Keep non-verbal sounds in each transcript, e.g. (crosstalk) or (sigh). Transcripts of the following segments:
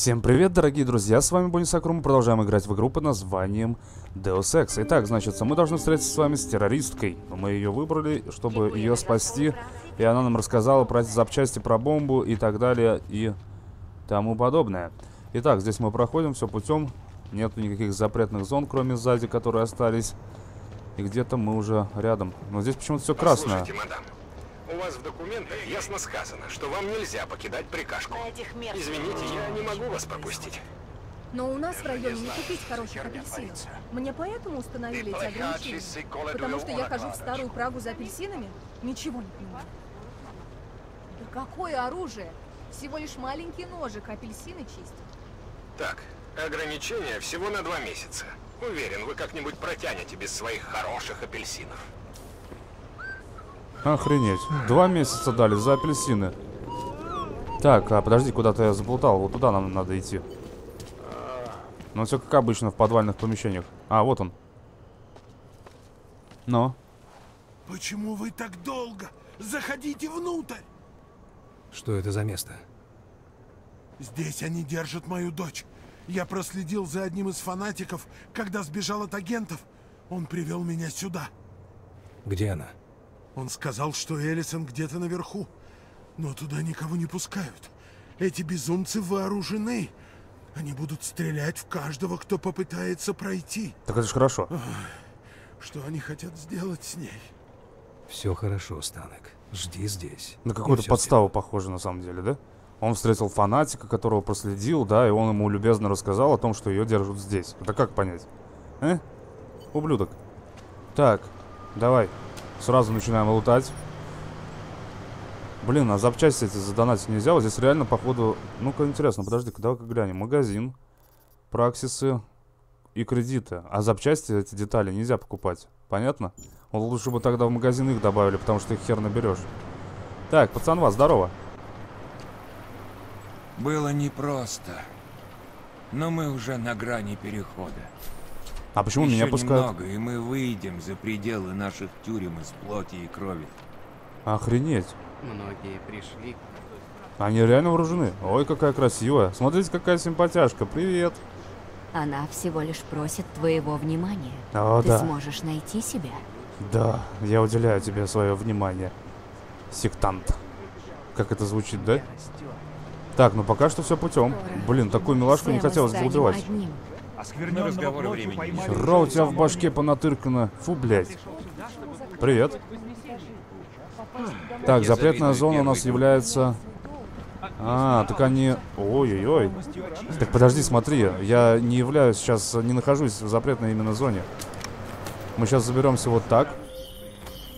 Всем привет, дорогие друзья, с вами Бонни Сакру, мы продолжаем играть в игру под названием Deus Ex. Итак, значит, мы должны встретиться с вами с террористкой. Мы ее выбрали, чтобы ее спасти, и она нам рассказала про запчасти, про бомбу и так далее, и тому подобное. Итак, здесь мы проходим все путем, нету никаких запретных зон, кроме сзади, которые остались. И где-то мы уже рядом. Но здесь почему-то все красное. Послушайте, мадам, у вас в документах ясно сказано, что вам нельзя покидать прикашку. Мерзких. Извините, я не могу вас пропустить. Но у нас в районе не купить хороших апельсинов. Мне поэтому установили эти ограничения. Потому что я хожу в старую Прагу за апельсинами? Ничего не понимаю. Да какое оружие? Всего лишь маленький ножик, апельсины чистят. Так, ограничения всего на два месяца. Уверен, вы как-нибудь протянете без своих хороших апельсинов. Охренеть. Два месяца дали за апельсины. Так, а подожди, куда-то я заплутал. Вот туда нам надо идти. Ну, все как обычно в подвальных помещениях. А, вот он. Но. Почему вы так долго? Заходите внутрь! Что это за место? Здесь они держат мою дочь. Я проследил за одним из фанатиков, когда сбежал от агентов. Он привел меня сюда. Где она? Он сказал, что Элисон где-то наверху. Но туда никого не пускают. Эти безумцы вооружены. Они будут стрелять в каждого, кто попытается пройти. Так это же хорошо. Что они хотят сделать с ней? Все хорошо, Станок. Жди здесь. На какую-то подставу похоже на самом деле, да? Он встретил фанатика, которого проследил, да, и он ему любезно рассказал о том, что ее держат здесь. Это как понять? Э? Ублюдок. Так, давай. Сразу начинаем лутать. Блин, а запчасти эти задонатить нельзя? Вот здесь реально, походу... Ну-ка, интересно, подожди-ка, давай-ка глянем. Магазин, праксисы и кредиты. А запчасти, эти детали нельзя покупать. Понятно? Вот лучше бы тогда в магазин их добавили, потому что их хер наберешь. Так, пацанва, здорово. Было непросто. Но мы уже на грани перехода. А почему Еще меня пускают? немного, и мы выйдем за пределы наших тюрем из плоти и крови. Охренеть. Многие пришли. Они реально вооружены. Ой, какая красивая. Смотрите, какая симпатяшка. Привет. Она всего лишь просит твоего внимания. О, Ты да. сможешь найти себя. Да, я уделяю тебе свое внимание. Сектант. Как это звучит, да? Так, ну пока что все путем. Блин, такую милашку не хотелось бы убивать. одним. На разговоры времени не Хера у тебя в башке понатыркано. Фу, блядь. Привет. Так, запретная зона у нас является... А, так они... Ой-ой-ой. Так подожди, смотри. Я не являюсь сейчас, не нахожусь в запретной именно зоне. Мы сейчас заберемся вот так.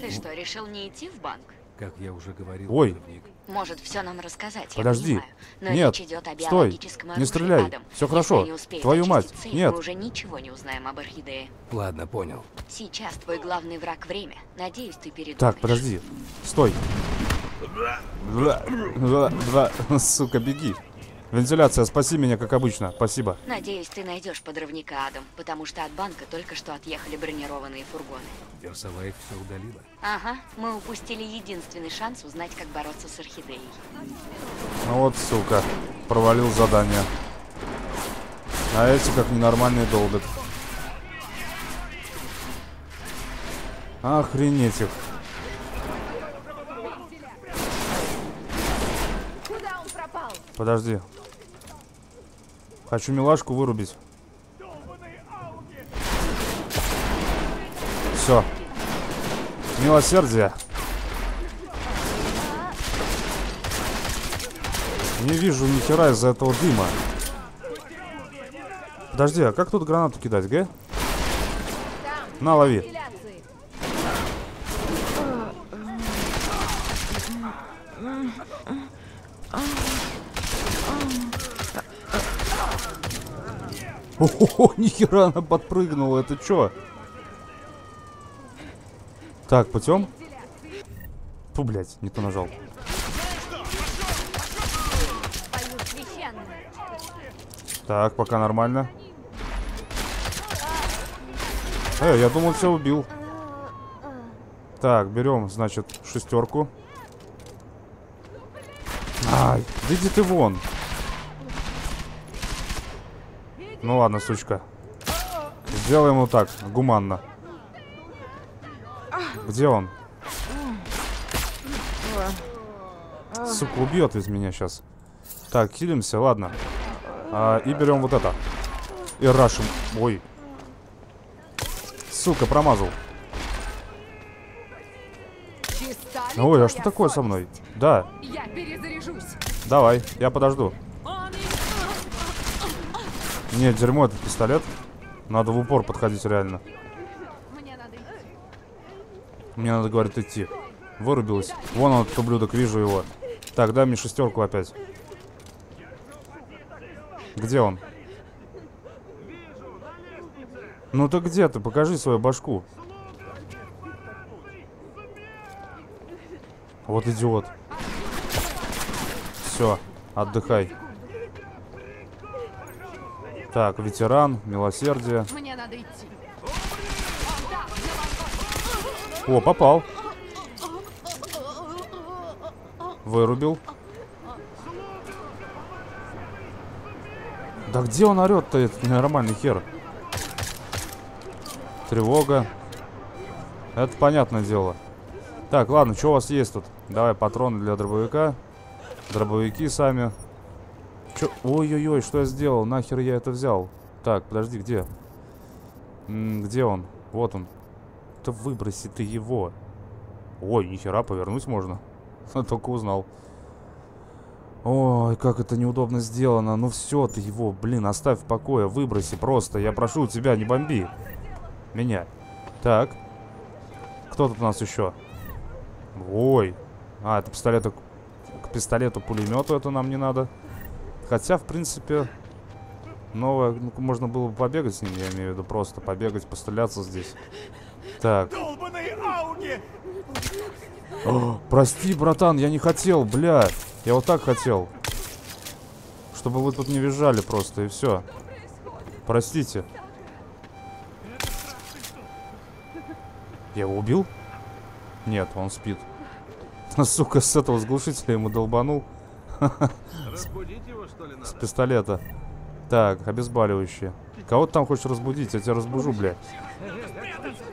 Ты что, решил не идти в банк? Как я уже говорил, Ой. подрывник, Может, все нам рассказать, Подожди. понимаю. Но Нет, речь идет о стой. Не стреляй. Адам. Если хорошо. Твою мать. сейф, Нет. Мы уже ничего не узнаем об орхидее. Ладно, понял. Сейчас твой главный враг время. Надеюсь, ты передумаешь. Так, подожди. Стой. Два, два, два. Сука, беги. Вентиляция, спаси меня, как обычно. Спасибо. Надеюсь, ты найдешь подрывника, Адам, потому что от банка только что отъехали бронированные фургоны. Версалаев все удалила. Ага, мы упустили единственный шанс узнать, как бороться с орхидеей. Ну вот, сука. Провалил задание. А эти как ненормальные долбят. Охренеть их. Куда он пропал? Подожди. Хочу милашку вырубить. Все. Милосердие. Не вижу ни хера из-за этого дыма. Подожди, а как тут гранату кидать, г? На, лови. Ого, (laughs) нихера она подпрыгнула, это чё? Так, путем? Фу, блядь, не то нажал. Так, пока нормально. Э, я думал, все убил. Так, берем, значит, шестерку. Ай, да ты вон. Ну ладно, сучка. Сделаем вот так, гуманно. Где он? Сука, убьет ведь меня сейчас. Так, хилимся, ладно. А, и берем вот это. И рашим. Ой. Сука, промазал. Ой, а что такое со мной? Да. Я перезаряжусь. Давай, я подожду. Нет, дерьмо, этот пистолет. Надо в упор подходить реально. Мне надо идти. Мне надо, говорит, идти. Вырубилась. Вон он, этот ублюдок, вижу его. Так, дай мне шестерку опять. Где он? Ну ты где ты? Покажи свою башку. Вот идиот. Все, отдыхай. Так, ветеран, милосердие. Мне надо идти. О, попал. Вырубил. Да где он орет-то, этот ненормальный хер? Тревога. Это понятное дело. Так, ладно, что у вас есть тут? Давай патроны для дробовика. Дробовики сами. Чё? Ой-ой-ой, что я сделал? Нахер я это взял? Так, подожди, где? М где он? Вот он. Да выброси ты его. Ой, нихера, повернуть можно. (laughs) Только узнал. Ой, как это неудобно сделано. Ну все, ты его, блин, оставь в покое, выброси просто. Я прошу тебя, не бомби. Меня. Так. Кто тут у нас еще? Ой. А, это пистолет к пистолету пулемету это нам не надо. Хотя, в принципе, новое, ну, можно было бы побегать с ним, я имею в виду, просто побегать, постреляться здесь. Так. О, прости, братан, я не хотел, бля. Я вот так хотел. Чтобы вы тут не визжали просто, и все. Простите. Я его убил? Нет, он спит. (laughs) Сука, с этого с глушителя ему долбанул. (laughs) С пистолета. Так, обезболивающие. Кого ты там хочешь разбудить? Я тебя разбужу, бля.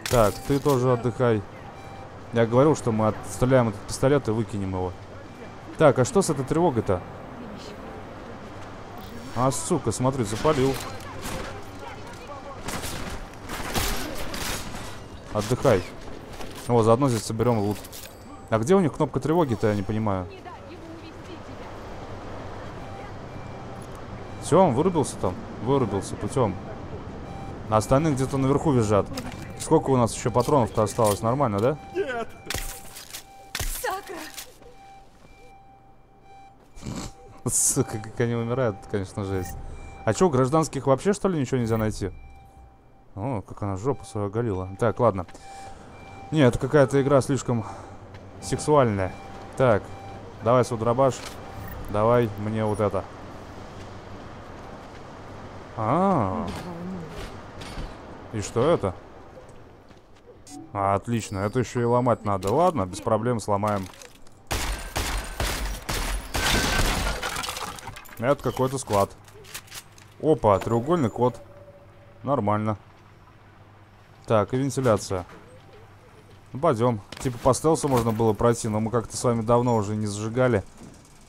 Так, ты тоже отдыхай. Я говорил, что мы отстреляем этот пистолет и выкинем его. Так, а что с этой тревогой-то? А, сука, смотри, запалил. Отдыхай. О, заодно здесь соберем лут. А где у них кнопка тревоги-то, я не понимаю. Он вырубился там? Вырубился путем. А остальные где-то наверху визжат. Сколько у нас еще патронов-то осталось? Нормально, да? Нет. Сакра. (laughs) Сука, как они умирают, это, конечно, жесть. А что, гражданских вообще, что ли, ничего нельзя найти? О, как она жопу свою оголила. Так, ладно. Не, это какая-то игра слишком сексуальная. Так, давай судробаш. Давай мне вот это. А, -а, а. И что это? А, отлично, это еще и ломать надо. Ладно, без проблем сломаем. Это какой-то склад. Опа, треугольный код. Нормально. Так, и вентиляция. Ну, пойдем. Типа по стелсу можно было пройти, но мы как-то с вами давно уже не зажигали.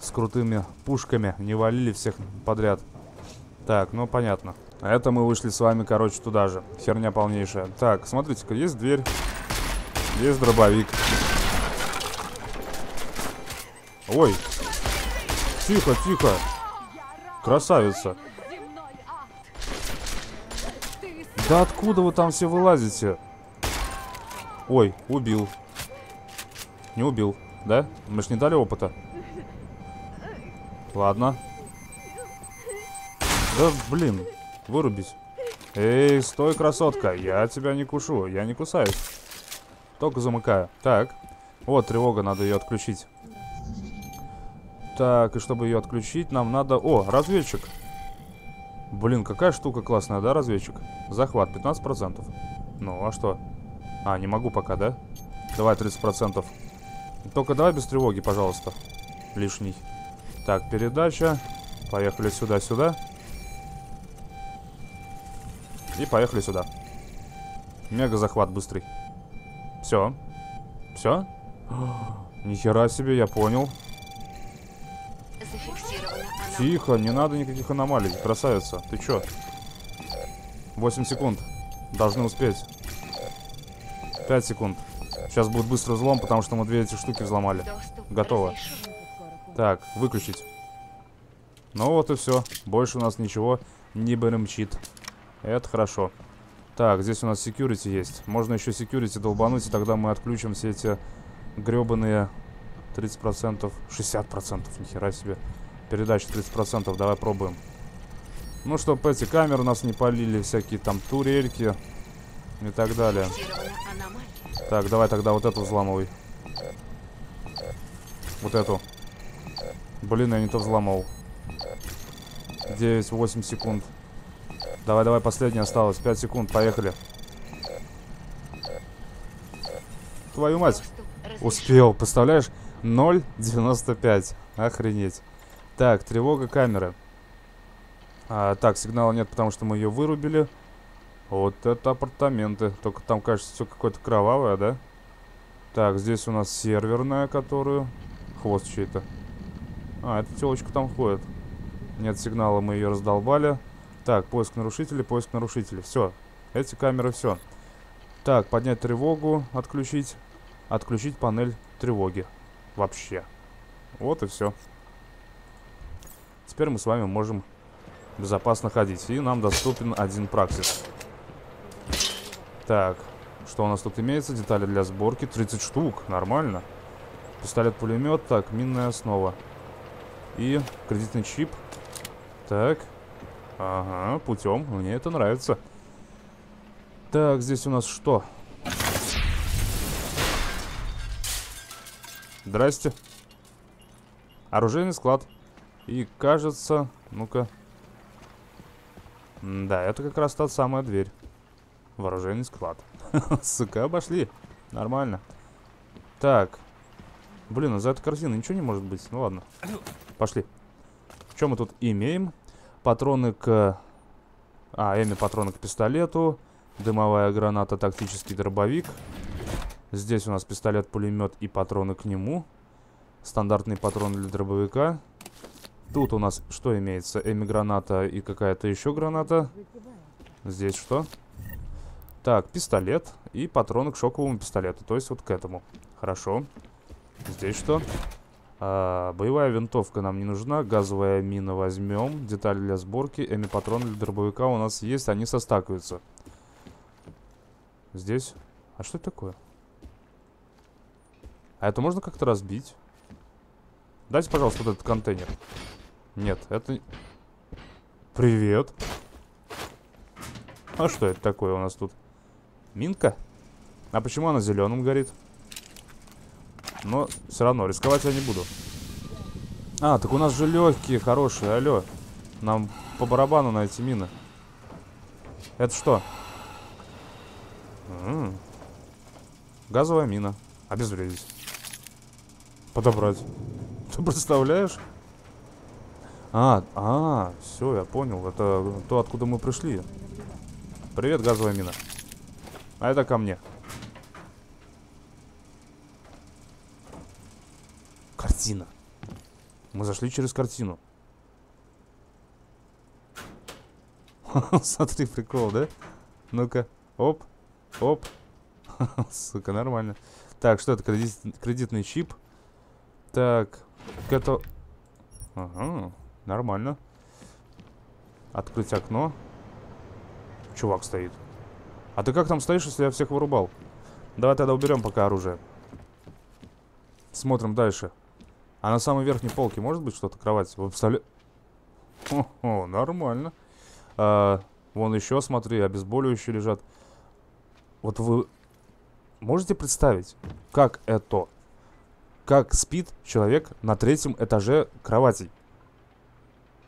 С крутыми пушками. Не валили всех подряд. Так, ну понятно. Это мы вышли с вами, короче, туда же. Херня полнейшая. Так, смотрите-ка, есть дверь. Есть дробовик. Ой. Тихо, тихо. Красавица. Да откуда вы там все вылазите? Ой, убил. Не убил, да? Мы ж не дали опыта. Ладно. Да, блин, вырубись. Эй, стой, красотка, я тебя не кушу, я не кусаюсь. Только замыкаю. Так, вот тревога, надо ее отключить. Так, и чтобы ее отключить, нам надо... О, разведчик. Блин, какая штука классная, да, разведчик? Захват 15%. Ну, а что? А, не могу пока, да? Давай 30%. Только давай без тревоги, пожалуйста. Лишний. Так, передача. Поехали сюда-сюда. И поехали сюда. Мега захват быстрый. Все. Все? (gasps) Нихера себе, я понял. Тихо, не надо никаких аномалий. Красавица, ты чё? 8 секунд. Должны успеть. 5 секунд. Сейчас будет быстрый взлом, потому что мы две эти штуки взломали. Готово. Так, выключить. Ну вот и все. Больше у нас ничего не бремчит. Это хорошо. Так, здесь у нас security есть. Можно еще security долбануть, и тогда мы отключим все эти гребаные 30%, 60%, нихера себе. Передача 30%, давай пробуем. Ну, чтобы эти камеры нас не полили, всякие там турельки и так далее. Так, давай тогда вот эту взламывай. Вот эту. Блин, я не то взломал. 9-8 секунд. Давай, давай, последняя осталось. 5 секунд, поехали. Твою мать. Успел, представляешь? 0.95. Охренеть. Так, тревога камеры. А, так, сигнала нет, потому что мы ее вырубили. Вот это апартаменты. Только там, кажется, все какое-то кровавое, да? Так, здесь у нас серверная, которую... Хвост чей-то. А, эта телочка там ходит. Нет сигнала, мы ее раздолбали. Так, поиск нарушителей, поиск нарушителей. Все. Эти камеры, все. Так, поднять тревогу, отключить. Отключить панель тревоги. Вообще. Вот и все. Теперь мы с вами можем безопасно ходить. И нам доступен один праксис. Так, что у нас тут имеется? Детали для сборки. 30 штук. Нормально. Пистолет-пулемет. Так, минная основа. И кредитный чип. Так. Ага, путем. Мне это нравится. Так, здесь у нас что? Здрасте. Оружейный склад. И кажется... Ну-ка. Да, это как раз та самая дверь. Вооруженный склад. (laughs) Сука, обошли. Нормально. Так. Блин, а за этой корзины ничего не может быть. Ну ладно. Пошли. Что мы тут имеем? Патроны к... А, Эми патроны к пистолету. Дымовая граната, тактический дробовик. Здесь у нас пистолет-пулемет и патроны к нему. Стандартный патрон для дробовика. Тут у нас что имеется? Эми граната и какая-то еще граната. Здесь что? Так, пистолет и патроны к шоковому пистолету. То есть вот к этому. Хорошо. Здесь что? А, боевая винтовка нам не нужна. Газовая мина возьмем. Детали для сборки. Эми патроны для дробовика у нас есть. Они состакиваются. Здесь. А что это такое? А это можно как-то разбить? Дайте, пожалуйста, вот этот контейнер. Нет, это... Привет. А что это такое у нас тут? Минка? А почему она зеленым горит? Но все равно рисковать я не буду. А, так у нас же легкие, хорошие, алло. Нам по барабану на эти мины. Это что? М -м. Газовая мина. Обезвредить. Подобрать. (laughs) Ты представляешь? А, а, все, я понял. Это то, откуда мы пришли. Привет, газовая мина. А это ко мне. Картина. Мы зашли через картину. (laughs) Смотри, прикол, да? Ну-ка. Оп. Оп. (laughs) Сука, нормально. Так, что это? Кредит, кредитный чип. Так. Это... Ага. Нормально. Открыть окно. Чувак стоит. А ты как там стоишь, если я всех вырубал? Давай тогда уберем пока оружие. Смотрим дальше. А на самой верхней полке может быть что-то? Кровать? Вы представляете? (laughs) О, нормально. А, вон еще, смотри, обезболивающие лежат. Вот вы можете представить, как это? Как спит человек на третьем этаже кровати?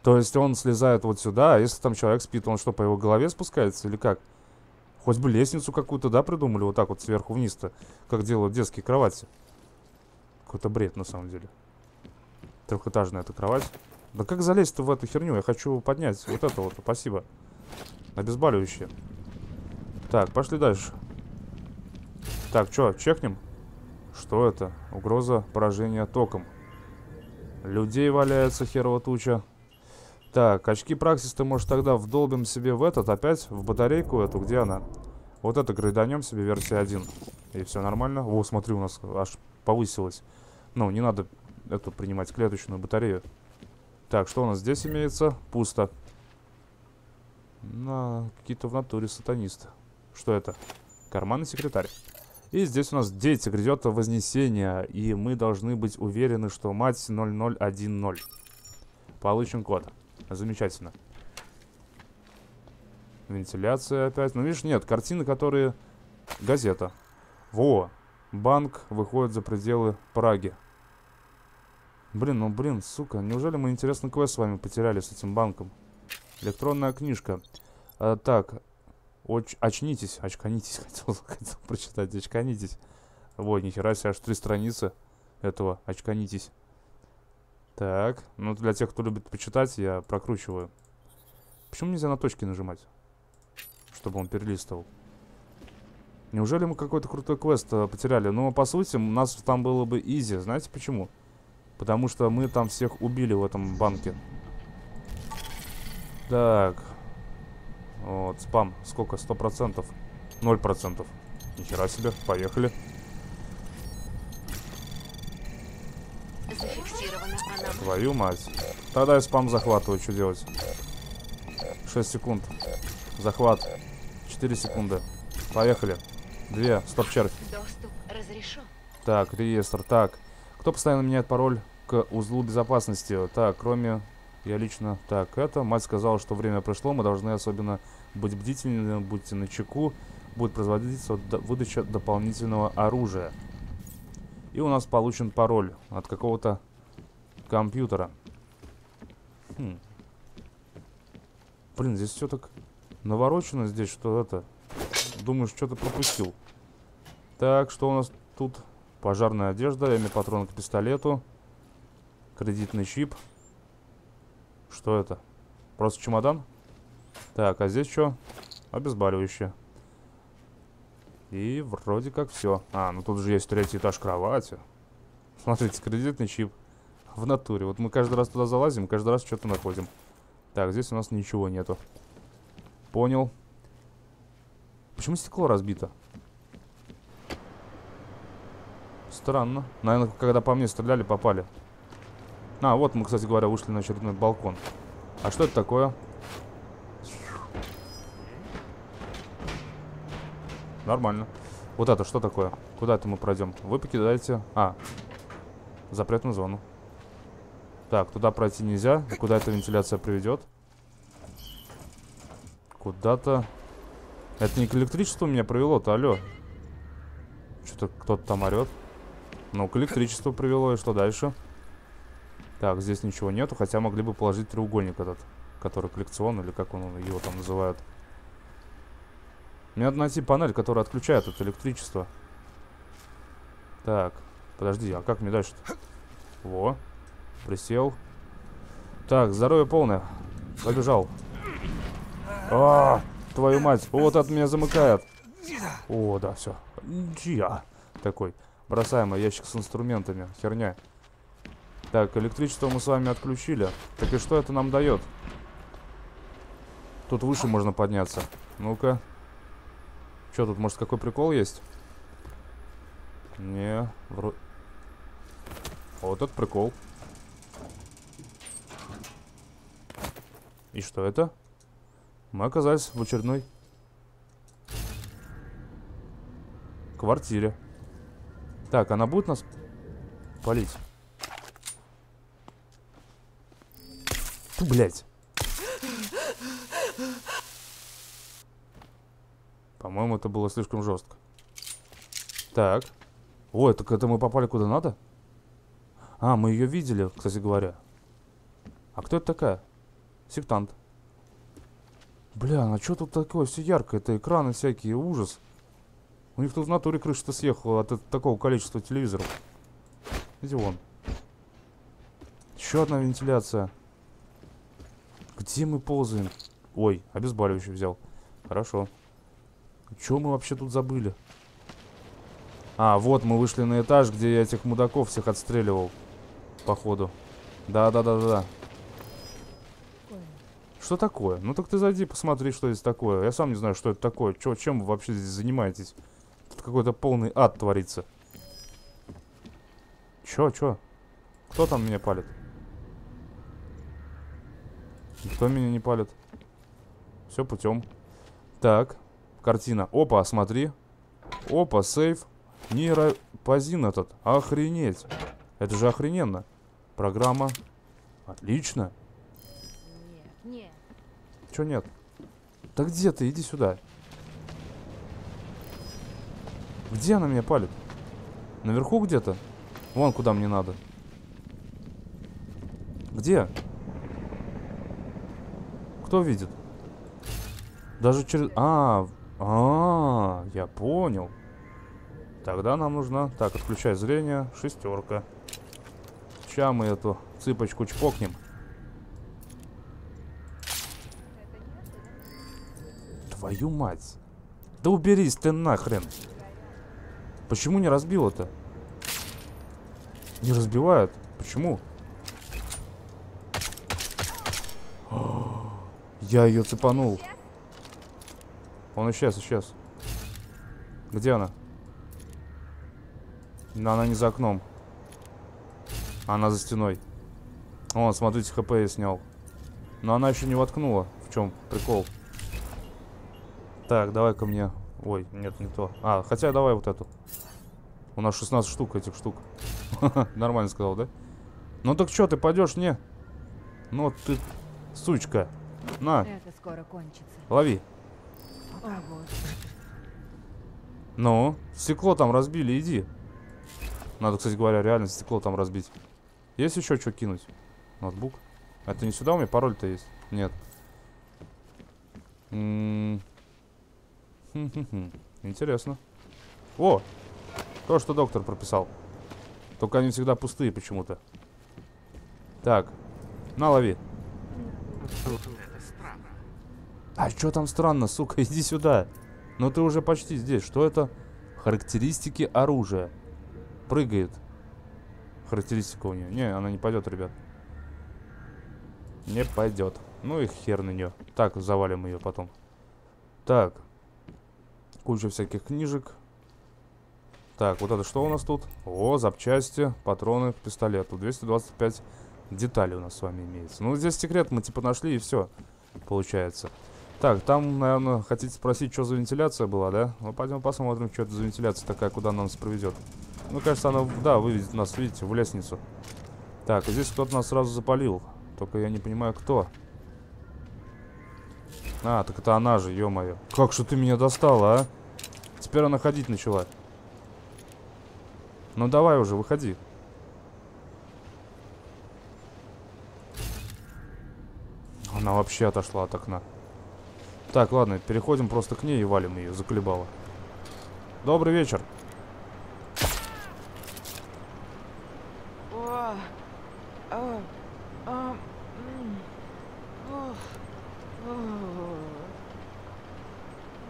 То есть он слезает вот сюда, а если там человек спит, он что, по его голове спускается или как? Хоть бы лестницу какую-то, да, придумали вот так вот сверху вниз-то, как делают детские кровати. Какой-то бред на самом деле. Трехэтажная эта кровать. Да как залезть-то в эту херню? Я хочу поднять вот это вот, спасибо. Обезболивающее. Так, пошли дальше. Так, что, чекнем? Что это? Угроза поражения током. Людей валяется херова туча. Так, очки праксиста, может, тогда вдолбим себе в этот опять, в батарейку эту, где она? Вот это грейданем себе версия 1. И все нормально. О, смотри, у нас аж повысилось. Ну, не надо эту принимать клеточную батарею. Так, что у нас здесь имеется? Пусто. На какие-то в натуре сатанисты. Что это? Карманный секретарь. И здесь у нас дети, грядет вознесение. И мы должны быть уверены, что мать 0010. Получим код. Замечательно. Вентиляция опять. Ну, видишь, нет, картины, которые... Газета. Во! Банк выходит за пределы Праги. Блин, ну блин, сука, неужели мы интересный квест с вами потеряли с этим банком? Электронная книжка. А, так, оч очнитесь, очканитесь, (laughs) хотел, хотел прочитать, очканитесь. Вот, нихера себе, аж три страницы этого, очканитесь. Так, ну для тех, кто любит почитать, я прокручиваю. Почему нельзя на точки нажимать? Чтобы он перелистывал. Неужели мы какой-то крутой квест э, потеряли? Ну, по сути, у нас там было бы изи. Знаете почему? Потому что мы там всех убили в этом банке. Так. Вот, спам. Сколько? Сто процентов? Ноль процентов. Нихера себе. Поехали. Твою мать. Тогда я спам захватываю. Что делать? 6 секунд. Захват. 4 секунды. Поехали. Две. Стоп, червь. Доступ разрешен. Так, реестр. Так. Кто постоянно меняет пароль к узлу безопасности? Так, кроме... Я лично... Так, это... Мать сказала, что время пришло. Мы должны особенно быть бдительными. Будьте на чеку. Будет производиться выдача дополнительного оружия. И у нас получен пароль от какого-то компьютера. Хм. Блин, здесь все так наворочено здесь, что это... Думаю, что-то пропустил. Так, что у нас тут? Пожарная одежда, эми патрон к пистолету. Кредитный чип. Что это? Просто чемодан? Так, а здесь что? Обезболивающее. И вроде как все. А, ну тут же есть третий этаж кровати. Смотрите, кредитный чип. В натуре. Вот мы каждый раз туда залазим, каждый раз что-то находим. Так, здесь у нас ничего нету. Понял. Почему стекло разбито? Странно. Наверное, когда по мне стреляли, попали. А, вот мы, кстати говоря, вышли на очередной балкон. А что это такое? Нормально. Вот это что такое? Куда это мы пройдем? Вы покидаете... А, запретную зону. Так, туда пройти нельзя. Куда эта вентиляция приведет? Куда-то... Это не к электричеству меня привело-то, алло. Что-то кто-то там орет. Ну, к электричеству привело, и что дальше? Так, здесь ничего нету, хотя могли бы положить треугольник этот, который коллекционный, или как он его там называют. Мне надо найти панель, которая отключает это электричество. Так, подожди, а как мне дальше-то? Во. Присел. Так, здоровье полное. Побежал. А, твою мать. Вот это меня замыкает. О, да, все. Я такой. Бросаемый ящик с инструментами. Херня. Так, электричество мы с вами отключили. Так и что это нам дает? Тут выше можно подняться. Ну-ка. Что тут, может, какой прикол есть? Не, вроде... Вот этот прикол. И что это? Мы оказались в очередной квартире. Так, она будет нас палить? Фу, блядь. По-моему, это было слишком жестко. Так. Ой, так это мы попали куда надо? А, мы ее видели, кстати говоря. А кто это такая? Сектант. Бля, ну что тут такое все яркое? Это экраны всякие, ужас. У них тут в натуре крыша-то съехала от такого количества телевизоров. Иди вон. Еще одна вентиляция. Где мы ползаем? Ой, обезболивающий взял. Хорошо. Чего мы вообще тут забыли? А, вот мы вышли на этаж, где я этих мудаков всех отстреливал. Походу. Да-да-да-да-да. Что такое? Ну так ты зайди, посмотри, что здесь такое. Я сам не знаю, что это такое. Чё, чем вы вообще здесь занимаетесь? Тут какой-то полный ад творится. Чё, чё? Кто там меня палит? Никто меня не палит. Все путем. Так, картина. Опа, смотри. Опа, сейф. Нейропозин этот. Охренеть. Это же охрененно. Программа. Отлично. Нет, нет. Чё нет? Да где ты? Иди сюда. Где она меня палит? Наверху где-то? Вон куда мне надо. Где? Кто видит? Даже через... А, а, я понял. Тогда нам нужна... Так, отключай зрение. Шестерка. Сейчас мы эту цыпочку чпокнем. Твою мать. Да уберись ты нахрен. Почему не разбил это? Не разбивают. Почему? (gasps) Я ее цепанул. Он исчез, исчез. Где она? Но она не за окном. Она за стеной. О, смотрите, хп я снял. Но она еще не воткнула. В чем прикол? Так, давай ко мне. Ой, нет, не то. А, хотя давай вот эту. У нас 16 штук этих штук. (laughs) Нормально сказал, да? Ну так что, ты пойдешь? Не. Ну ты, сучка. На, Это скоро кончится. лови. О, боже. Ну, стекло там разбили, иди. Надо, кстати говоря, реально стекло там разбить. Есть еще что кинуть? Ноутбук. Это не сюда у меня пароль-то есть? Нет. М, хм-хм-хм. Интересно. О! То, что доктор прописал. Только они всегда пустые почему-то. Так. На, лови. А что там странно, сука? Иди сюда. Ну ты уже почти здесь. Что это? Характеристики оружия. Прыгает. Характеристика у нее. Не, она не пойдет, ребят. Не пойдет. Ну и хер на нее. Так, завалим ее потом. Так. Куча всяких книжек. Так, вот это что у нас тут? О, запчасти, патроны к пистолету. 225 деталей у нас с вами имеется. Ну, здесь секрет мы типа нашли и все. Получается. Так, там, наверное, хотите спросить, что за вентиляция была, да? Ну, пойдем посмотрим, что это за вентиляция такая, куда она нас проведет. Ну, кажется, она, да, выведет нас, видите, в лестницу. Так, здесь кто-то нас сразу запалил. Только я не понимаю, кто. А, так это она же, ё-моё. Как же ты меня достала, а? Теперь она ходить начала. Ну давай уже, выходи. Она вообще отошла от окна. Так, ладно, переходим просто к ней и валим ее, заколебала. Добрый вечер.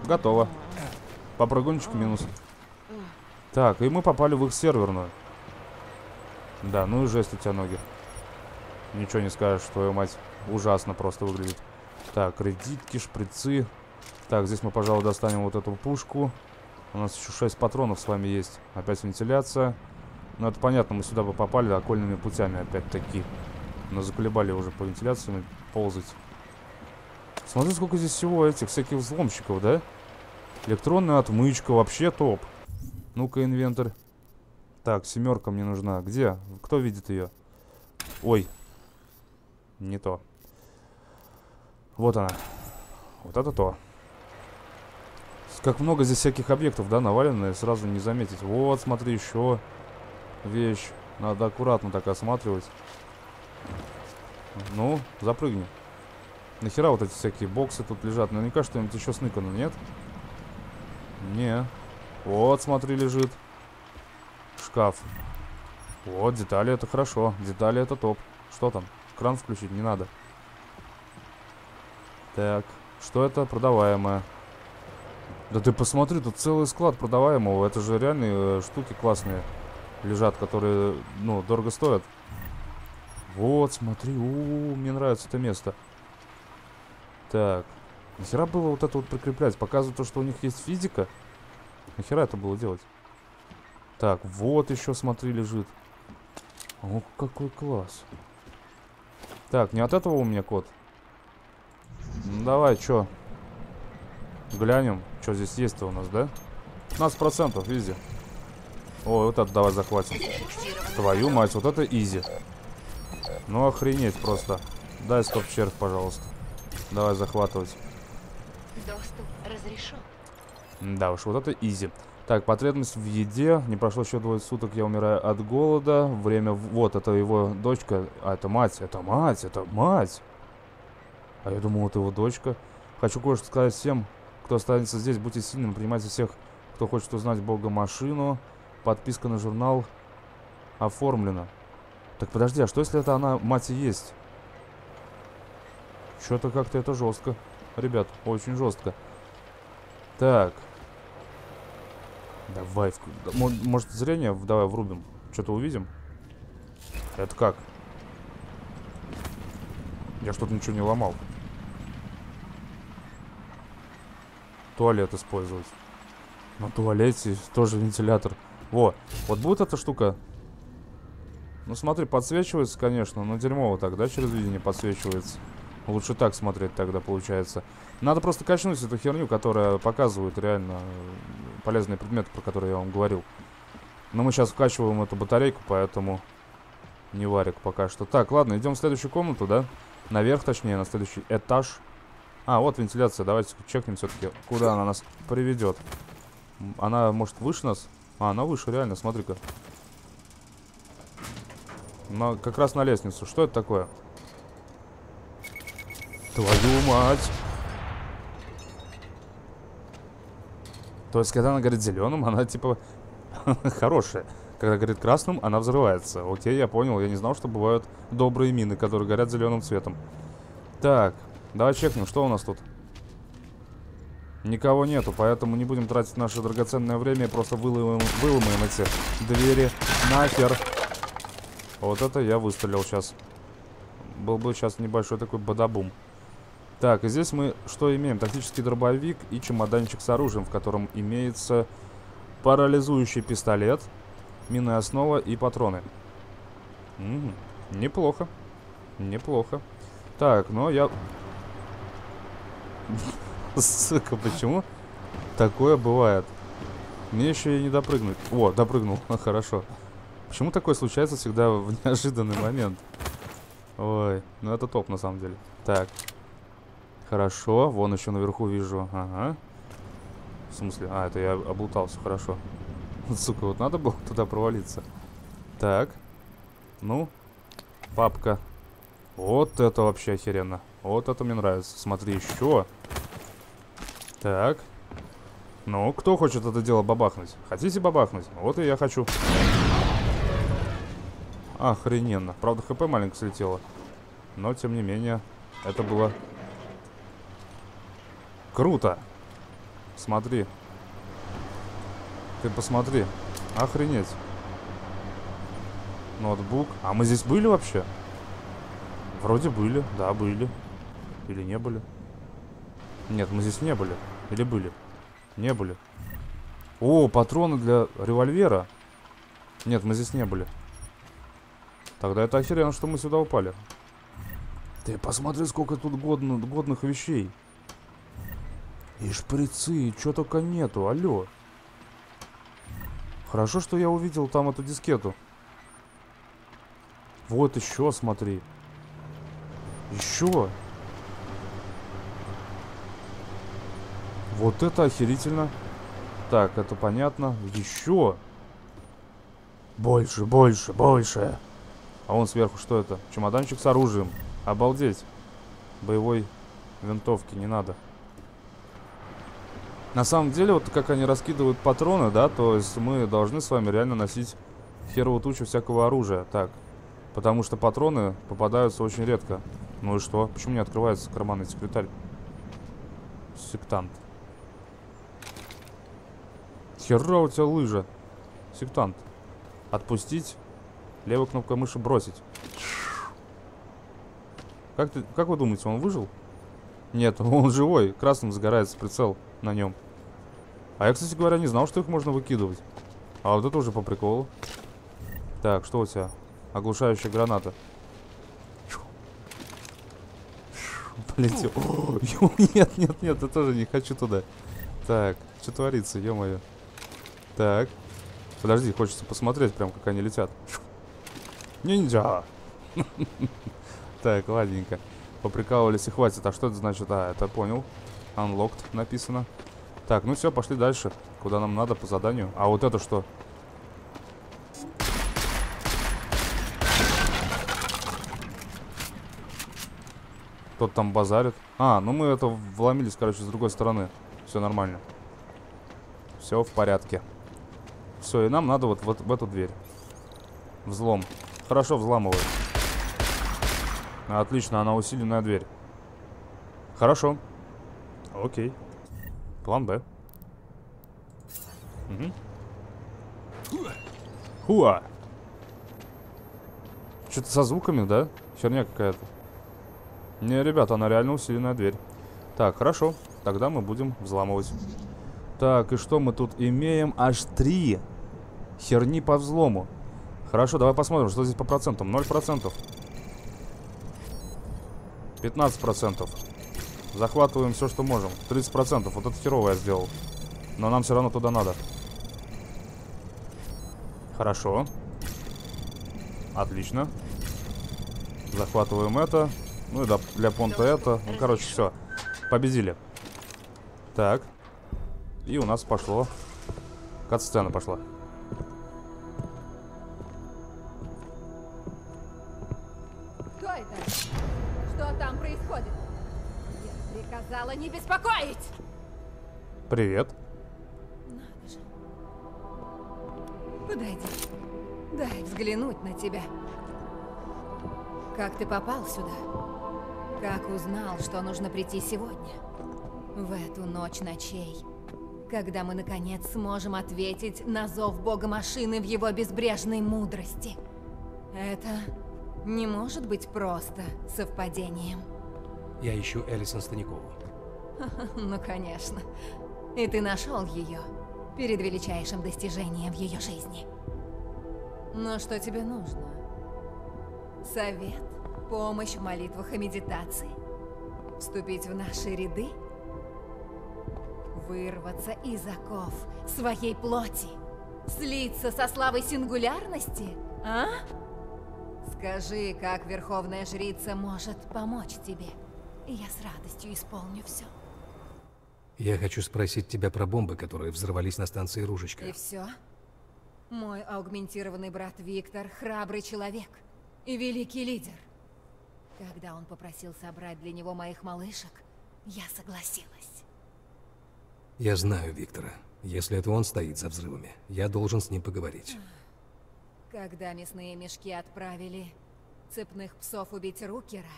Готово. Попрыгунчик минус. Так, и мы попали в их серверную. Да, ну и жесть у тебя ноги. Ничего не скажешь, твою мать. Ужасно просто выглядит. Так, кредитки, шприцы. Так, здесь мы, пожалуй, достанем вот эту пушку. У нас еще 6 патронов с вами есть. Опять вентиляция. Ну, это понятно, мы сюда бы попали окольными путями опять-таки. Но заколебали уже по вентиляции ползать. Смотри, сколько здесь всего этих всяких взломщиков, да? Электронная отмычка, вообще топ. Ну-ка, инвентарь. Так, семерка мне нужна. Где? Кто видит ее? Ой. Не то. Вот она. Вот это то. Как много здесь всяких объектов, да, навалено, и сразу не заметить. Вот, смотри, еще вещь. Надо аккуратно так осматривать. Ну, запрыгни. Нахера вот эти всякие боксы тут лежат? Наверняка что-нибудь еще сныкано, нет? Не. Вот, смотри, лежит. Шкаф. Вот, детали это хорошо. Детали это топ. Что там? Кран включить не надо. Так, что это? Продаваемое. Да ты посмотри, тут целый склад продаваемого. Это же реальные э, штуки классные лежат, которые, ну, дорого стоят. Вот, смотри, у, -у, -у мне нравится это место. Так, нахера было вот это вот прикреплять? Показывает то, что у них есть физика. Нахера это было делать? Так, вот еще, смотри, лежит. Ох, какой класс. Так, не от этого у меня код. Ну, давай, чё? Глянем, что здесь есть-то у нас, да? 15% изи. О, вот это давай захватим. Твою мать, вот это изи. Ну охренеть просто. Дай стоп-червь, пожалуйста. Давай захватывать. Доступ разрешен. Да уж, вот это изи. Так, потребность в еде. Не прошло еще двое суток, я умираю от голода. Время... Вот, это его дочка. А, это мать. Это мать, это мать. А я думал, это его дочка. Хочу кое-что сказать всем, кто останется здесь. Будьте сильными, принимайте всех, кто хочет узнать Бога машину. Подписка на журнал оформлена. Так подожди, а что если это она, мать и есть? Что-то как-то это жестко. Ребят, очень жестко. Так. Давай, может зрение давай врубим. Что-то увидим. Это как? Я что-то ничего не ломал. Туалет использовать. На туалете тоже вентилятор. Во, вот будет эта штука. Ну смотри, подсвечивается, конечно, но дерьмово так, да, через видение подсвечивается. Лучше так смотреть тогда получается. Надо просто качнуть эту херню, которая показывает реально полезные предметы, про которые я вам говорил. Но мы сейчас вкачиваем эту батарейку, поэтому не варик пока что. Так, ладно, идем в следующую комнату, да? Наверх, точнее, на следующий этаж. А, вот вентиляция. Давайте чекнем все-таки, куда она нас приведет. Она, может, выше нас? А, она выше, реально, смотри-ка. Но как раз на лестницу. Что это такое? Твою мать! То есть, когда она горит зеленым, она типа (laughs) хорошая. Когда горит красным, она взрывается. Окей, я понял. Я не знал, что бывают добрые мины, которые горят зеленым цветом. Так, давай чекнем, что у нас тут. Никого нету, поэтому не будем тратить наше драгоценное время. Просто выломаем, выломаем эти двери нахер. Вот это я выстрелил сейчас. Был бы сейчас небольшой такой бадабум. Так, и здесь мы что имеем? Тактический дробовик и чемоданчик с оружием, в котором имеется парализующий пистолет, минная основа и патроны. М неплохо. Неплохо. Так, но я... (laughs) Сука, почему такое бывает? Мне еще и не допрыгнуть. О, допрыгнул. (laughs) Хорошо. Почему такое случается всегда в (laughs) неожиданный момент? Ой, ну это топ на самом деле. Так. Хорошо, вон еще наверху вижу. Ага. В смысле? А, это я облутался, хорошо. (laughs) Сука, вот надо было туда провалиться. Так. Ну, папка. Вот это вообще охеренно. Вот это мне нравится. Смотри, еще. Так. Ну, кто хочет это дело бабахнуть? Хотите бабахнуть? Вот и я хочу. Охрененно. Правда, хп маленько слетело. Но, тем не менее, это было круто. Смотри. Ты посмотри. Охренеть. Ноутбук. А мы здесь были вообще? Вроде были. Да, были. Или не были? Нет, мы здесь не были. Или были? Не были. О, патроны для револьвера. Нет, мы здесь не были. Тогда это охеренно, что мы сюда упали. Ты посмотри, сколько тут годно, годных вещей. И шприцы, и что только нету, алло. Хорошо, что я увидел там эту дискету. Вот еще, смотри. Еще. Вот это охерительно. Так, это понятно. Еще. Больше, больше, больше. А вон сверху что это? Чемоданчик с оружием. Обалдеть. Боевой винтовки не надо. На самом деле, вот как они раскидывают патроны, да, то есть мы должны с вами реально носить херовую тучу всякого оружия. Так, потому что патроны попадаются очень редко. Ну и что? Почему не открывается карманный секретарь? Сектант. Хера у тебя лыжа. Сектант. Отпустить. Левой кнопкой мыши бросить. Как, ты, как вы думаете, он выжил? Нет, (laughs) он живой. Красным загорается прицел на нем. А я, кстати говоря, не знал, что их можно выкидывать. А вот это уже по приколу. Так, что у тебя? Оглушающая граната. Полетел. (laughs) Нет, нет, нет, я тоже не хочу туда. Так, что творится, ё-моё. Так. Подожди, хочется посмотреть прям, как они летят. Ниндзя! (laughs) Так, ладненько. Поприкалывались и хватит. А что это значит? А, это понял. Unlocked написано. Так, ну все, пошли дальше. Куда нам надо по заданию. А вот это что? Кто-то там базарит. А, ну мы это вломились, короче, с другой стороны. Все нормально. Все в порядке. Все, и нам надо вот, вот в эту дверь. Взлом. Хорошо взламывает. Отлично, она усиленная дверь. Хорошо. Окей. План Б. Угу. Хуа! Что-то со звуками, да? Херня какая-то. Не, ребята, она реально усиленная дверь. Так, хорошо. Тогда мы будем взламывать. Так, и что мы тут имеем? Аж три херни по взлому. Хорошо, давай посмотрим, что здесь по процентам. 0%. 15%. Захватываем все, что можем. 30%. Вот это херово я сделал. Но нам все равно туда надо. Хорошо. Отлично. Захватываем это. Ну и да, для понта это. Ну, короче, все. Победили. Так. И у нас пошло. Кат-сцена пошла. Беспокоить! Привет. Надо же. Подойди. Дай взглянуть на тебя. Как ты попал сюда? Как узнал, что нужно прийти сегодня? В эту ночь ночей. Когда мы, наконец, сможем ответить на зов бога машины в его безбрежной мудрости. Это не может быть просто совпадением. Я ищу Элисон Станикову. (laughs) Ну, конечно. И ты нашел ее перед величайшим достижением в ее жизни. Но что тебе нужно? Совет? Помощь в молитвах и медитации? Вступить в наши ряды? Вырваться из оков своей плоти? Слиться со славой сингулярности? А? Скажи, как Верховная Жрица может помочь тебе? Я с радостью исполню все. Я хочу спросить тебя про бомбы, которые взорвались на станции Ружечка. И все? Мой аугментированный брат Виктор – храбрый человек и великий лидер. Когда он попросил собрать для него моих малышек, я согласилась. Я знаю Виктора. Если это он стоит за взрывами, я должен с ним поговорить. Когда мясные мешки отправили цепных псов убить Рукера,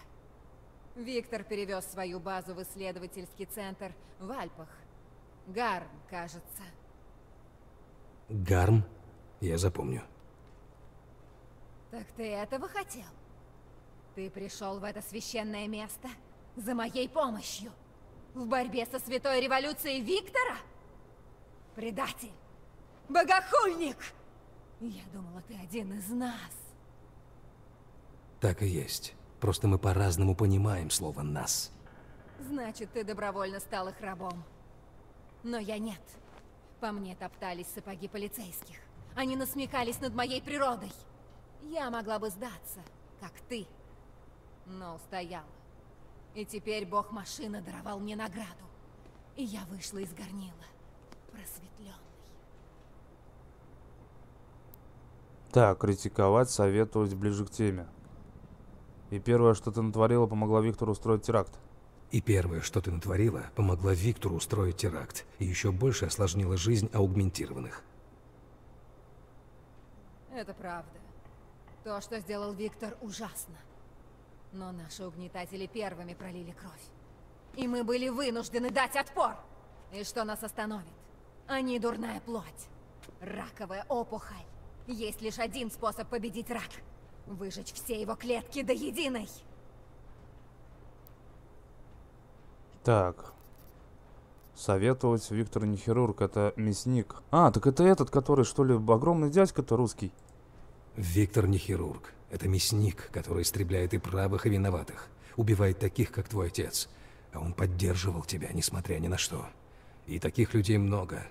Виктор перевез свою базу в исследовательский центр в Альпах. Гарм, кажется. Гарм? Я запомню. Так ты этого хотел? Ты пришел в это священное место за моей помощью? В борьбе со святой революцией Виктора? Предатель! Богохульник! Я думала, ты один из нас. Так и есть. Просто мы по-разному понимаем слово «нас». Значит, ты добровольно стал их рабом. Но я нет. По мне топтались сапоги полицейских. Они насмехались над моей природой. Я могла бы сдаться, как ты. Но устояла. И теперь бог машина даровал мне награду. И я вышла из горнила. Просветленной. Так, критиковать, советовать ближе к теме. И первое, что ты натворила, помогла Виктору устроить теракт. И первое, что ты натворила, помогла Виктору устроить теракт. И еще больше осложнила жизнь аугментированных. Это правда. То, что сделал Виктор, ужасно. Но наши угнетатели первыми пролили кровь. И мы были вынуждены дать отпор. И что нас остановит? Они дурная плоть. Раковая опухоль. Есть лишь один способ победить рак. Выжечь все его клетки до единой. Так. Советовать Виктор не хирург, это мясник. А, так это этот, который, что ли, огромный дядька-то русский. Виктор не хирург. Это мясник, который истребляет и правых, и виноватых. Убивает таких, как твой отец. А он поддерживал тебя, несмотря ни на что. И таких людей много.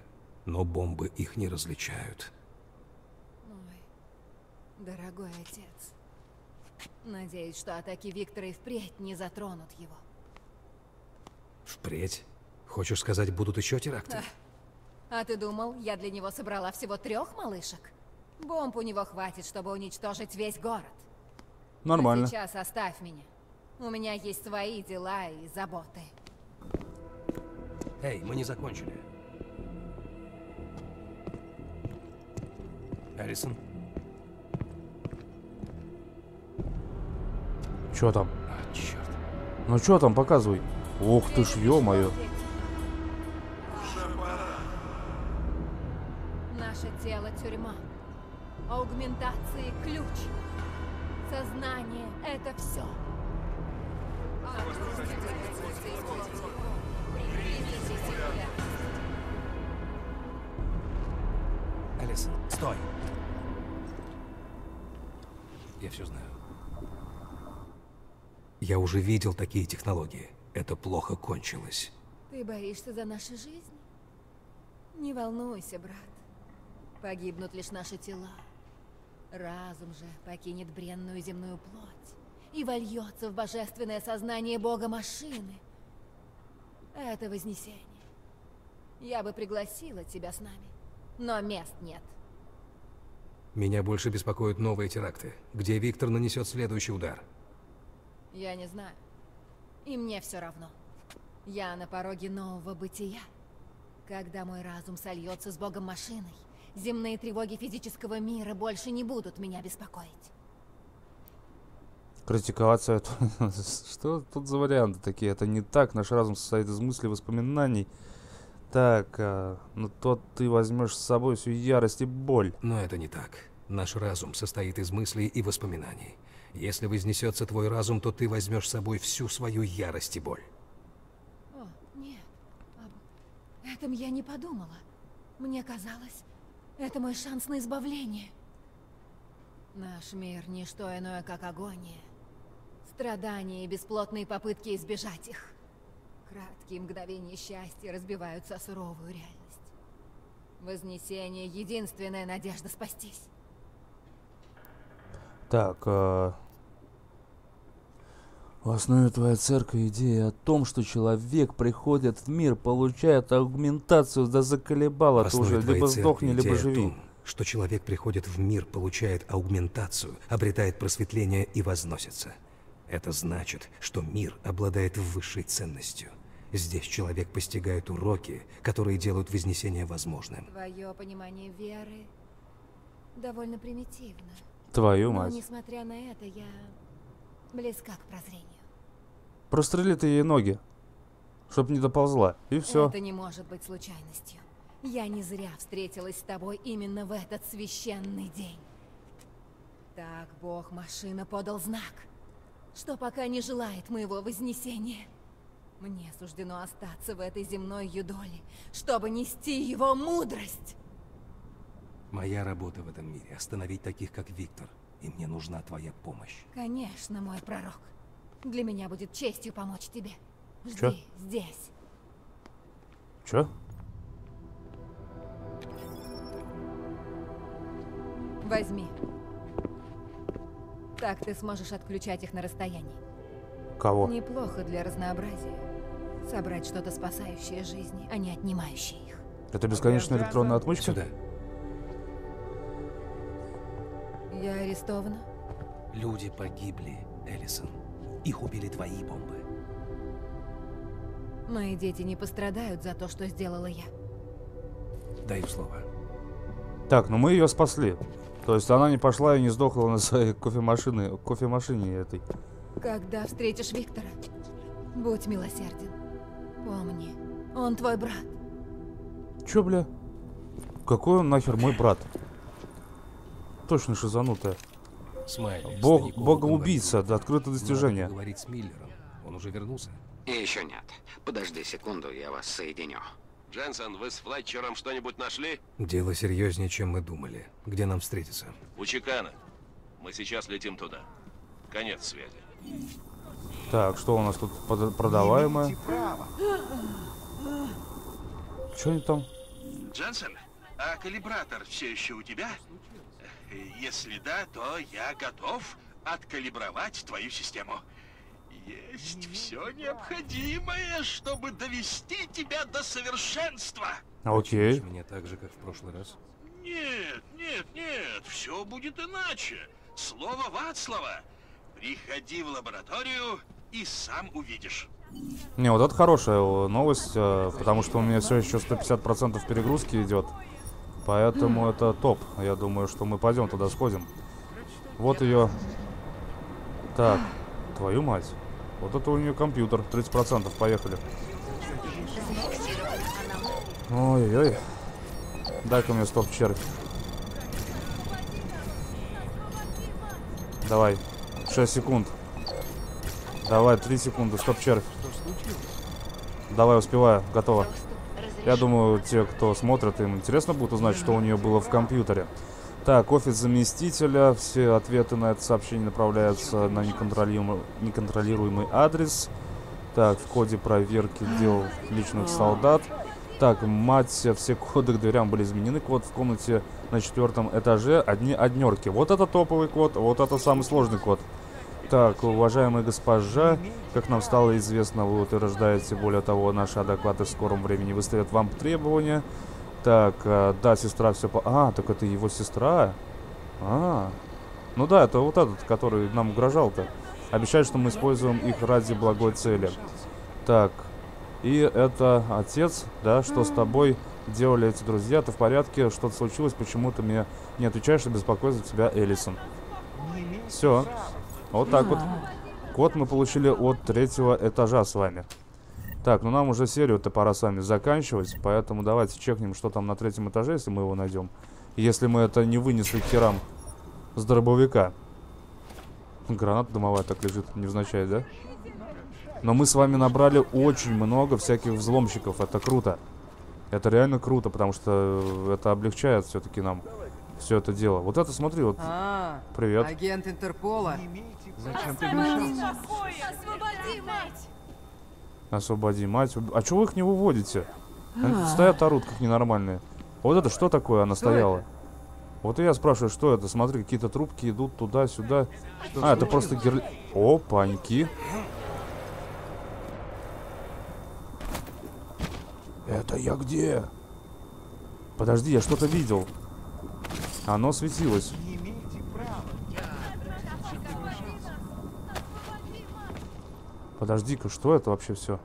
Но бомбы их не различают. Ой, дорогой отец. Надеюсь, что атаки Виктора и впредь не затронут его. Впредь? Хочешь сказать, будут еще теракты? А, а ты думал, я для него собрала всего трех малышек? Бомб у него хватит, чтобы уничтожить весь город. Нормально. А сейчас оставь меня. У меня есть свои дела и заботы. Эй, мы не закончили. Алисон? Чё там? А, черт. Ну чё там, показывай. Ух ты ж, ё-моё. Наше тело — тюрьма. Аугментации — ключ. Сознание — это все. Алисон, стой! Я все знаю. Я уже видел такие технологии. Это плохо кончилось. Ты боишься за наши жизни? Не волнуйся, брат. Погибнут лишь наши тела. Разум же покинет бренную земную плоть и вольется в божественное сознание бога машины. Это вознесение. Я бы пригласила тебя с нами, но мест нет. Меня больше беспокоят новые теракты, где Виктор нанесет следующий удар. Я не знаю. И мне все равно. Я на пороге нового бытия. Когда мой разум сольется с богом машиной, земные тревоги физического мира больше не будут меня беспокоить. Критиковаться это... (laughs) Что тут за варианты такие? Это не так. Наш разум состоит из мыслей, воспоминаний. Так, а, ну то ты возьмешь с собой всю ярость и боль. Но это не так. Наш разум состоит из мыслей и воспоминаний. Если вознесется твой разум, то ты возьмешь с собой всю свою ярость и боль. О, нет. Об этом я не подумала. Мне казалось, это мой шанс на избавление. Наш мир — не что иное, как агония. Страдания и бесплотные попытки избежать их. Краткие мгновения счастья разбиваются о суровую реальность. Вознесение — единственная надежда спастись. Так, э... В основе твоей церкви идея о том, что человек приходит в мир, получает аугментацию, да заколебало ты уже, либо сдохни, либо живи. Том, что человек приходит в мир, получает аугментацию, обретает просветление и возносится. Это значит, что мир обладает высшей ценностью. Здесь человек постигает уроки, которые делают вознесение возможным. Твое понимание веры довольно примитивно. Твою мать. Но, несмотря на это, я близка к прозрению. Прострели ты ей ноги, чтоб не доползла, и все. Это не может быть случайностью. Я не зря встретилась с тобой именно в этот священный день. Так Бог-машина подал знак, что пока не желает моего вознесения. Мне суждено остаться в этой земной юдоле, чтобы нести его мудрость. Моя работа в этом мире — остановить таких, как Виктор. И мне нужна твоя помощь. Конечно, мой пророк. Для меня будет честью помочь тебе. Жди Чё? здесь. Чё? Возьми. Так ты сможешь отключать их на расстоянии. Кого? Неплохо для разнообразия. Собрать что-то спасающее жизни, а не отнимающее их. Это бесконечная электронная отмычка? Сюда. Я арестована? Люди погибли, Эллисон. Их убили твои бомбы. Мои дети не пострадают за то, что сделала я. Даю слово. Так, ну мы ее спасли. То есть она не пошла и не сдохла на своей кофемашине, кофемашине этой. Когда встретишь Виктора, будь милосерден. Помни, он твой брат. Чё, бля? Какой он нахер мой брат? Точно шизанутая. Смайли, Бог, богоубийца, да открытое достижение. Надо говорить с Миллером. Он уже вернулся? И еще нет. Подожди секунду, я вас соединю. Дженсен, вы с Флетчером что-нибудь нашли? Дело серьезнее, чем мы думали. Где нам встретиться? У Чикана. Мы сейчас летим туда. Конец связи. Так, что у нас тут продаваемое? Что они там? Дженсен, а калибратор все еще у тебя? Если да, то я готов откалибровать твою систему. Есть все необходимое, чтобы довести тебя до совершенства. Окей. Меня так же, как в прошлый раз? Нет, нет, нет, все будет иначе. Слово Вацлава. Приходи в лабораторию и сам увидишь. Не, вот это хорошая э, новость, э, потому что у меня все еще 150% перегрузки идет. Поэтому (gasps) это топ. Я думаю, что мы пойдем туда сходим. Вот ее. Так, твою мать. Вот это у нее компьютер. 30%. Поехали. Ой-ой. Дай-ка мне стоп-червь. Давай. 6 секунд. Давай, 3 секунды. Стоп-червь. Давай, успеваю. Готово. Я думаю, те, кто смотрит, им интересно будет узнать, что у нее было в компьютере. Так, офис заместителя. Все ответы на это сообщение направляются на неконтролируемый, неконтролируемый адрес. Так, в коде проверки дел личных солдат. Так, мать, все коды к дверям были изменены. Код в комнате на четвертом этаже. Одни однерки. Вот это топовый код, вот это самый сложный код. Так, уважаемая госпожа, как нам стало известно, вы утверждаете, более того, наши адекваты в скором времени выставят вам требования. Так, э, да, сестра все по... А, так это его сестра? А, ну да, это вот этот, который нам угрожал-то. Обещает, что мы используем их ради благой цели. Так, и это отец, да, что с тобой делали эти друзья? Ты в порядке? Что-то случилось? Почему ты мне не отвечаешь, что беспокоит за тебя Элисон? Все. Вот так вот. Код мы получили от третьего этажа с вами. Так, ну нам уже серию-то пора с вами заканчивать, поэтому давайте чекнем, что там на третьем этаже, если мы его найдем. Если мы это не вынесли к херам с дробовика. Граната дымовая так лежит, невзначай, да? Но мы с вами набрали очень много всяких взломщиков, это круто. Это реально круто, потому что это облегчает все-таки нам все это дело. Вот это смотри, вот. А, Привет. агент Интерпола. Зачем ты мешал? Освободи, мать! Освободи мать. А чего вы их не выводите? Они стоят, орут, как ненормальные. Вот это что такое она Что стояла? это? Вот и я спрашиваю, что это? Смотри, какие-то трубки идут туда-сюда. А, это просто герли... Опаньки. Это я где? Подожди, я что-то видел. Оно светилось. Подожди-ка, что это вообще все?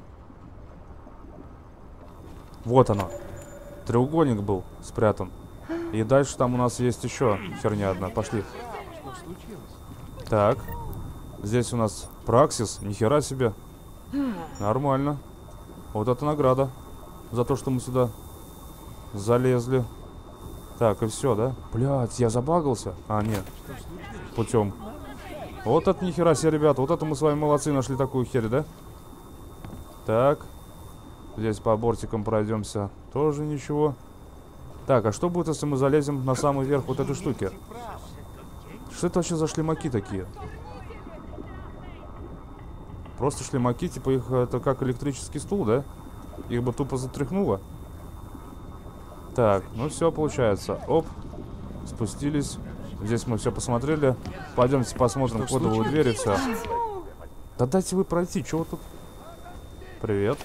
Вот оно. Треугольник был спрятан. И дальше там у нас есть еще херня одна. Пошли. Так. Здесь у нас Праксис. Нихера себе. Нормально. Вот это награда. За то, что мы сюда залезли. Так, и все, да? Блять, я забагался? А, нет. Путем. Вот это нихера себе, ребята. Вот это мы с вами молодцы, нашли такую херь, да? Так. Здесь по бортикам пройдемся. Тоже ничего. Так, а что будет, если мы залезем на самый верх вот этой штуки? Что это вообще за шлемаки такие? Просто шлемаки, типа их это как электрический стул, да? Их бы тупо затряхнуло. Так, ну все получается. Оп. Спустились. Здесь мы все посмотрели. Пойдемте посмотрим Что кодовую случилось? дверь и все. Да дайте вы пройти, чего тут? Привет.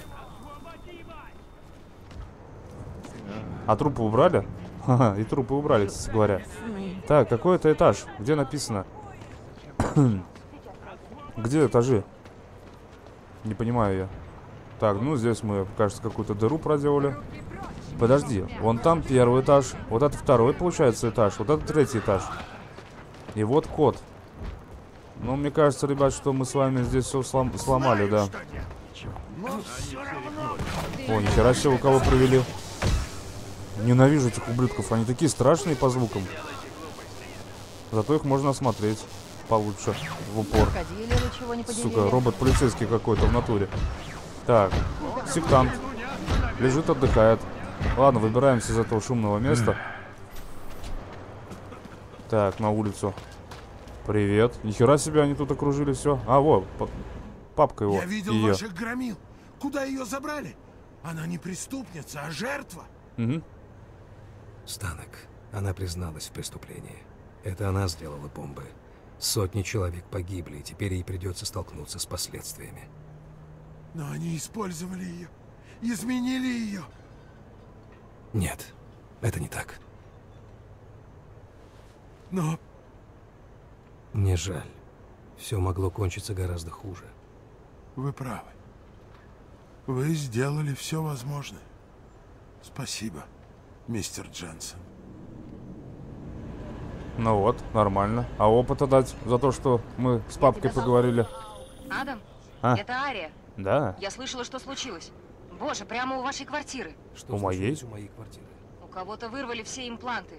А трупы убрали? Ха-ха, и трупы убрали, кстати говоря. Так, какой это этаж? Где написано? (clears throat) Где этажи? Не понимаю я. Так, ну здесь мы, кажется, какую-то дыру проделали. Подожди, вон там первый этаж, вот это второй, получается, этаж, вот это третий этаж. И вот код. Ну, мне кажется, ребят, что мы с вами здесь все сломали, да. О, нихера себе, у кого провели. Ненавижу этих ублюдков, они такие страшные по звукам. Зато их можно осмотреть получше, в упор. Сука, робот полицейский какой-то в натуре. Так, сектант. Лежит, отдыхает. Ладно, выбираемся из этого шумного места. Так, на улицу. Привет. Нихера себе они тут окружили все. А, вот, папка его. Я видел ее. ваших громил. Куда ее забрали? Она не преступница, а жертва. Угу. Станок. Она призналась в преступлении. Это она сделала бомбы. Сотни человек погибли, и теперь ей придется столкнуться с последствиями. Но они использовали ее. Изменили ее. Нет, это не так. Но... Мне жаль. Все могло кончиться гораздо хуже. Вы правы. Вы сделали все возможное. Спасибо, мистер Дженсен. Ну вот, нормально. А опыта дать за то, что мы с папкой поговорили? Адам, а? это Ария. Да. Я слышала, что случилось. Боже, прямо у вашей квартиры. Что у моей? У моей квартиры. У кого-то вырвали все импланты.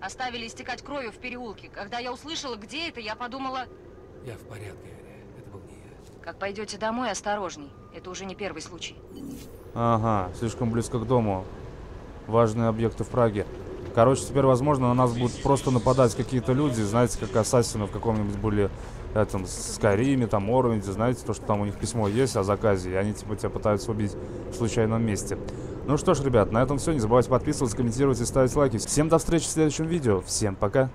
Оставили истекать кровью в переулке. Когда я услышала, где это, я подумала... Я в порядке. Это был не я. Как пойдете домой, осторожней. Это уже не первый случай. Ага, слишком близко к дому. Важные объекты в Праге. Короче, теперь, возможно, на нас будут просто нападать какие-то люди, знаете, как ассасины в каком-нибудь были этом Скайриме, там, Орвинде, знаете, то, что там у них письмо есть о заказе, и они, типа, тебя пытаются убить в случайном месте. Ну что ж, ребят, на этом все. Не забывайте подписываться, комментировать и ставить лайки. Всем до встречи в следующем видео. Всем пока.